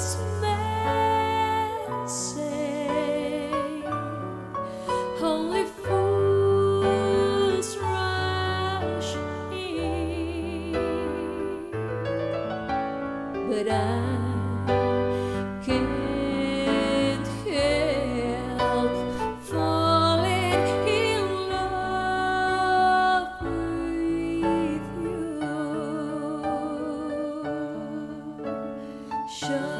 this message. Only fools rush in, but I can. show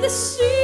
the sea.